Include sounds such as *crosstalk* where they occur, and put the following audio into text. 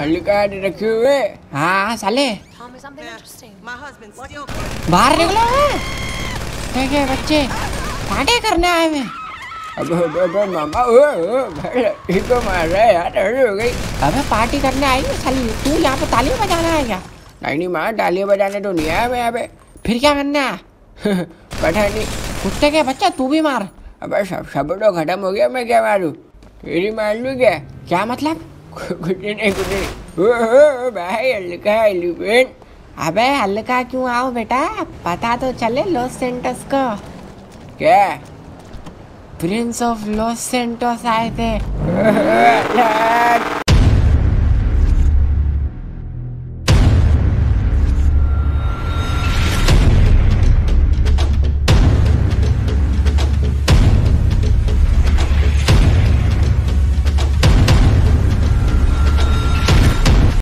हल्का रखे हुए। हाँ साले. बाहर निकलो क्या क्या बच्चे। पार्टी करने आए हुए। अब अब अब मामा ओ ओ भाई इसको मार रहा है यार हल्ली हो गई। अबे पार्टी करने आई है साली। तू यहाँ पे ताली बजाना है क्या? नहीं नहीं माँ तालियाँ बजाने तो नहीं आया मैं यहाँ पे। फिर क्या करना है *laughs* पता नहीं। कुत्ते के बच्चा तू भी मार। अब सब सब तो खत्म हो गया मैं क्या मारूं? तेरी मार लूँ क्या? क्या मतलब? कुछ नहीं कुछ नहीं ओ, ओ, ओ, भाई हल्का एलिफेंट अबे हल्का क्यों आओ बेटा पता तो चले लॉस सेंटोस को क्या प्रिंस ऑफ़ लॉस सेंटोस आए थे